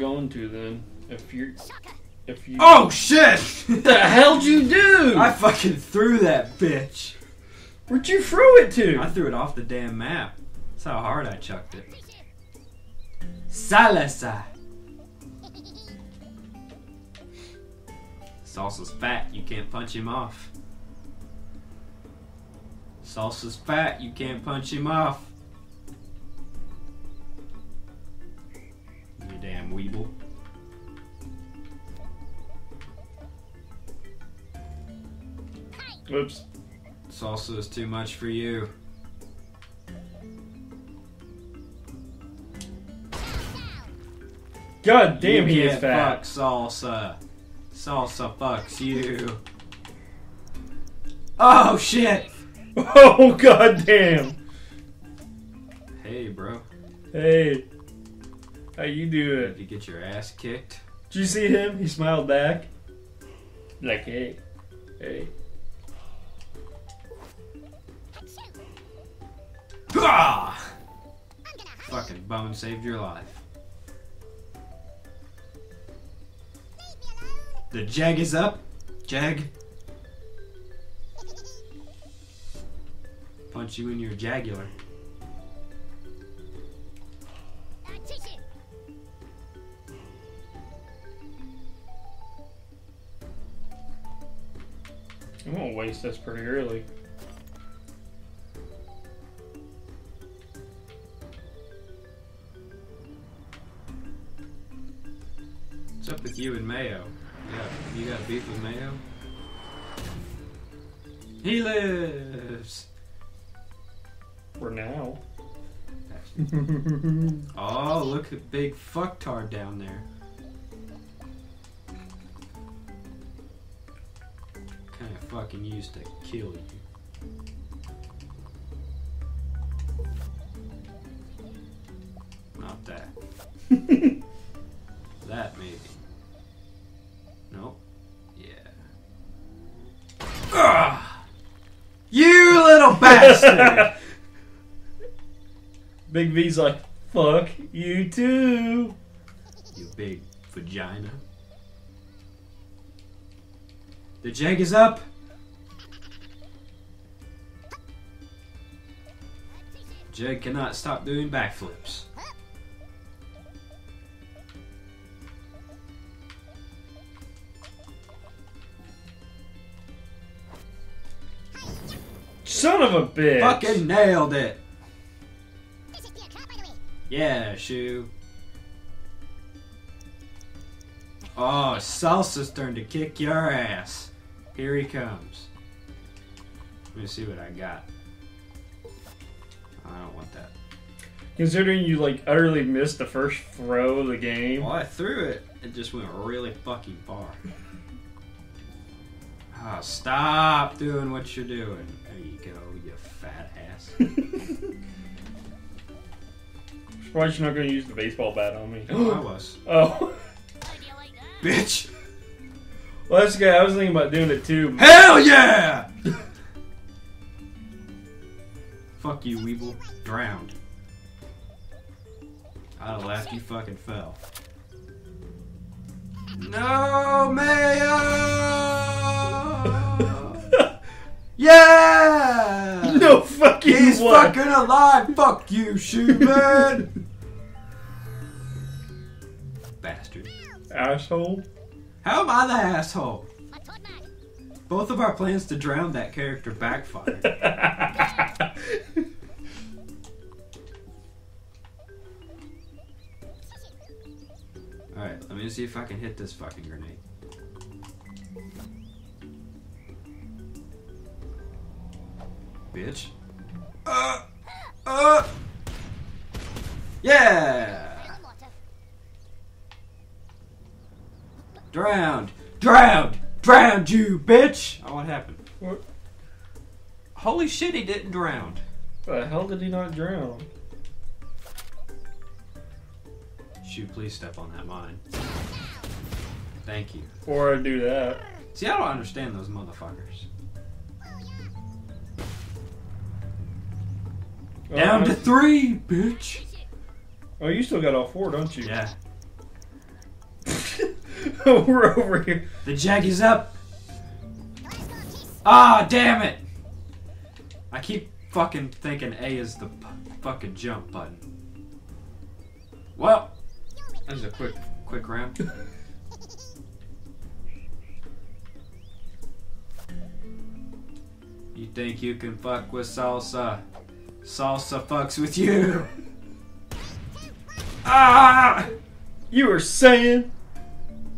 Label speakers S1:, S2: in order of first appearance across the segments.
S1: going to then. If you're, if you.
S2: Oh shit!
S1: What the hell'd you do?
S2: I fucking threw that bitch.
S1: Where'd you throw it to?
S2: I threw it off the damn map. That's how hard I chucked it. Salsa. Salsa's fat, you can't punch him off. Salsa's fat, you can't punch him off.
S1: Oops.
S2: Salsa is too much for you.
S1: God damn,
S2: you
S1: he is fat.
S2: fuck salsa. Salsa fucks you. Oh shit!
S1: Oh god damn.
S2: Hey, bro.
S1: Hey. How you doing?
S2: Did you get your ass kicked?
S1: Did you see him? He smiled back. Like, hey. Hey.
S2: Fucking bone saved your life. The jag is up. Jag. Punch you in your jagular.
S1: I'm gonna waste this pretty early.
S2: You and Mayo? Yeah, you got beef with Mayo? He lives.
S1: For now.
S2: Oh, look at big fucktard down there. Kind of fucking used to kill you. Not that. that
S1: Big V's like, fuck you too.
S2: You big vagina. The jag is up. Jag cannot stop doing backflips.
S1: Son of a bitch.
S2: Fucking nailed it. Yeah, shoe. Oh, Salsa's turn to kick your ass. Here he comes. Let me see what I got. I don't want that.
S1: Considering you like utterly missed the first throw of the game.
S2: Well, I threw it. It just went really fucking far. Ah, stop doing what you're doing. There you go, you fat ass.
S1: Surprised you're not gonna use the baseball bat on me.
S2: Oh, I was.
S1: oh.
S2: Bitch!
S1: Well, that's good. I was thinking about doing it too.
S2: Hell yeah! Fuck you, Weeble. Drowned. I'd have laughed you fucking fell. No, Mayo! Yeah!
S1: no fucking
S2: He's
S1: way.
S2: fucking alive! Fuck you, Shoeman! Bastard.
S1: asshole.
S2: How am I the asshole? Both of our plans to drown that character backfired. Alright, let me see if I can hit this fucking grenade. Bitch. Uh! Uh! Yeah! Drowned! Drowned! Drowned you, bitch! Oh, what happened?
S1: What?
S2: Holy shit, he didn't drown.
S1: What the hell did he not drown?
S2: Shoot, please step on that mine. Thank you.
S1: Before I do that.
S2: See, I don't understand those motherfuckers. Down to three, bitch!
S1: Oh, you still got all four, don't you?
S2: Yeah.
S1: We're over here.
S2: The jag is up. Ah, damn it! I keep fucking thinking A is the p- fucking jump button. Well, that was a quick, quick round. you think you can fuck with salsa? Salsa fucks with you. Ah!
S1: You were saying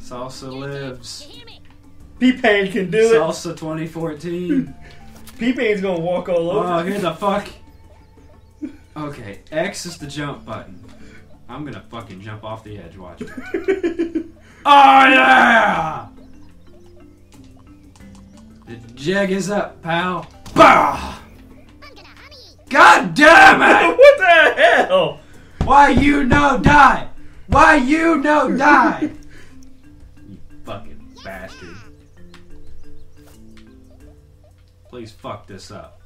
S2: Salsa lives.
S1: P-Pain can do it.
S2: Salsa 2014.
S1: P-Pain's gonna walk all over.
S2: Oh,
S1: over.
S2: here the fuck. Okay, X is the jump button. I'm gonna fucking jump off the edge. Watch. me. Oh yeah! The jag is up, pal. Bah! God damn it!
S1: what the hell?
S2: Why you no die? Why you no die? you fucking bastard. Please fuck this up.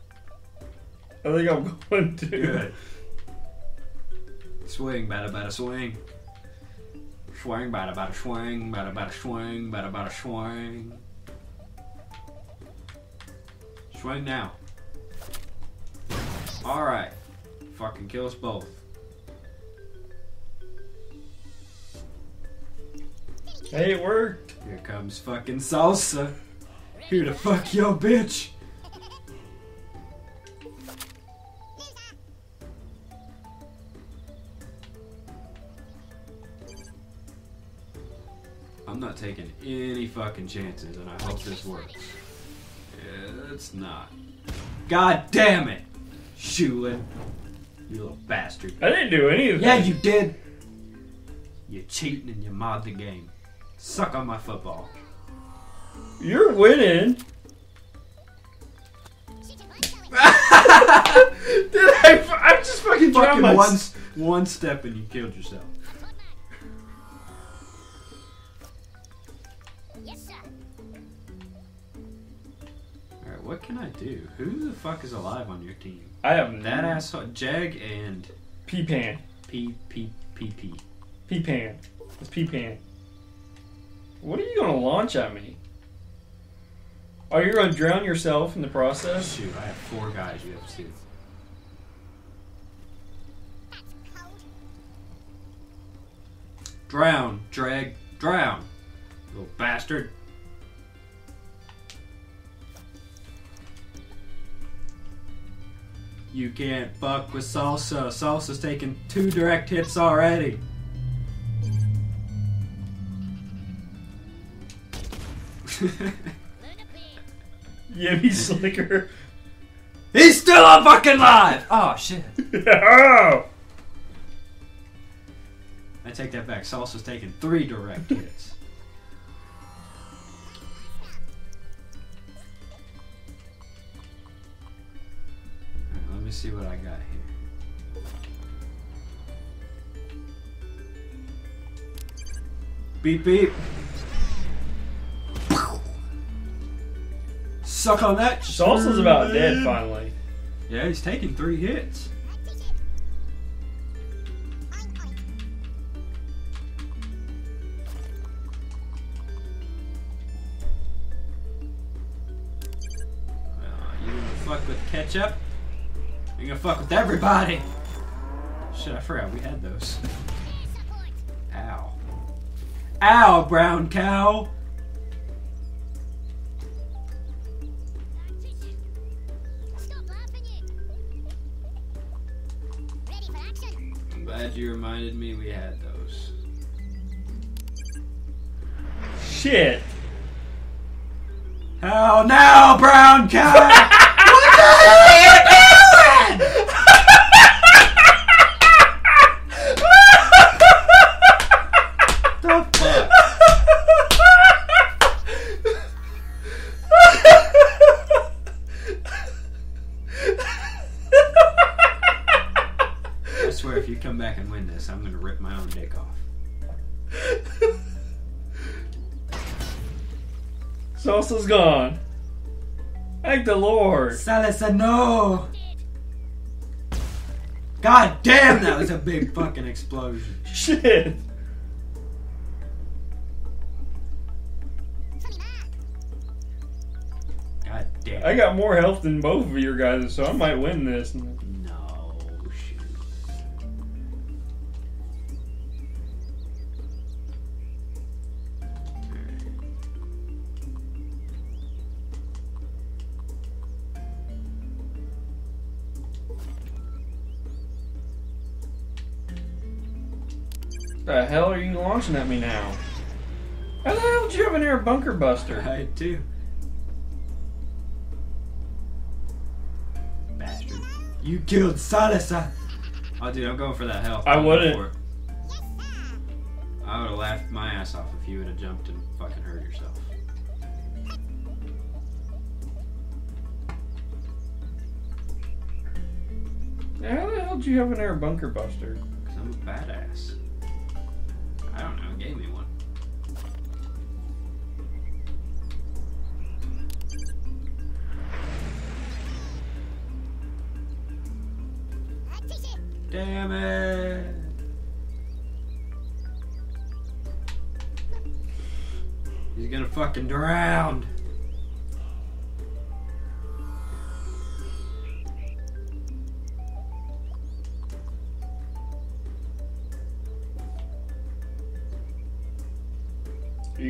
S1: I think I'm going to.
S2: Good. Swing, bada bada swing. Swing, bada bada swing, bada bada swing, bada bada swing. Swing now. Alright. Fucking kill us both.
S1: Hey, it worked.
S2: Here comes fucking salsa. Here to fuck your bitch. I'm not taking any fucking chances, and I hope this works. It's not. God damn it! Shulin. You little bastard.
S1: I didn't do anything.
S2: Yeah, you did! You're cheating and you mod the game. Suck on my football.
S1: You're winning. Did I? I just fucking dropped my.
S2: one, one step and you killed yourself. What can I do? Who the fuck is alive on your team?
S1: I have
S2: That asshole, Jag and
S1: P-Pan.
S2: P P P P.
S1: P-Pan. It's P-Pan. What are you gonna launch at me? Are you gonna drown yourself in the process?
S2: Shoot, I have four guys you have to. Drown, drag, drown. Little bastard. You can't fuck with salsa. Salsa's taken two direct hits already.
S1: Yimmy Slicker.
S2: He's still on fucking live! Oh shit.
S1: oh!
S2: I take that back. Salsa's taken three direct hits. See what I got here. Beep beep. Suck on that.
S1: Salsa's about dead finally.
S2: Yeah, he's taking three hits. Uh, you fuck with ketchup? You gonna fuck with everybody? Shit, I forgot we had those. Ow. Ow, brown cow! I'm glad you reminded me we had those.
S1: Shit.
S2: Hell no, brown cow! what the hell come back and win this, I'm going to rip my own dick off.
S1: Sauce is gone. Thank the Lord.
S2: Salsa, no. God damn, that was a big fucking explosion.
S1: Shit.
S2: God damn.
S1: I got more health than both of your guys, so I might win this. The hell are you launching at me now? How the hell did you have an air bunker buster?
S2: I do. Bastard. You killed Salazar! Oh, dude, I'm going for that health.
S1: I wouldn't.
S2: I would have laughed my ass off if you would have jumped and fucking hurt yourself.
S1: How the hell did you have an air bunker buster?
S2: Because I'm a badass. Gave me one. Damn it! He's gonna fucking drown!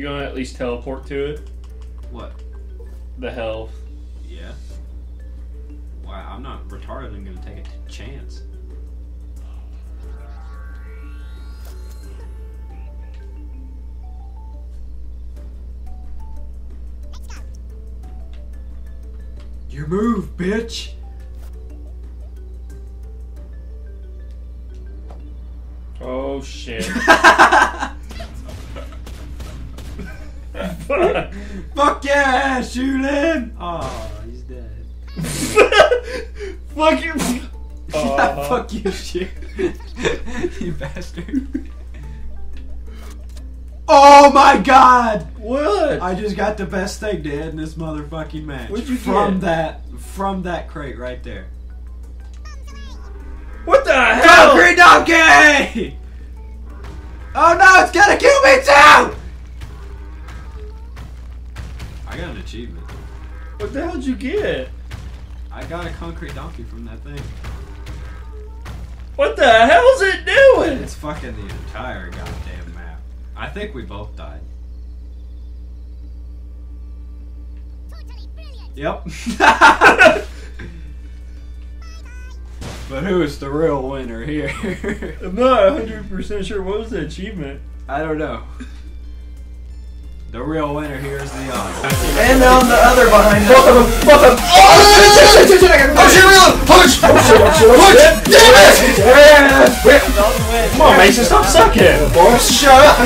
S1: You gonna at least teleport to it?
S2: What?
S1: The health.
S2: Yeah. Why? I'm not retarded. I'm gonna take a t- chance. Your move, bitch.
S1: Oh shit.
S2: Fuck yeah, shoot him. Oh, he's dead.
S1: Fuck you. Uh,
S2: Fuck you, shit. you bastard. Oh my god!
S1: What?
S2: I just got the best thing to end this motherfucking match.
S1: What'd you
S2: from
S1: get?
S2: that from that crate right there.
S1: what the hell?
S2: Concrete donkey! Oh no, it's gonna kill me too! Achievement.
S1: What the hell did you get?
S2: I got a concrete donkey from that thing.
S1: What the hell's it doing?
S2: It's fucking the entire goddamn map. I think we both died. Yep. but who's the real winner here?
S1: I'm not 100% sure. What was the achievement?
S2: I don't know. The real winner here is the honor.
S3: And on the other behind us.
S4: Oh shit, real! Punch! Oh, oh, oh, Punch! Damn it!
S1: Come on, Mason, stop sucking!
S4: Boys, shut up!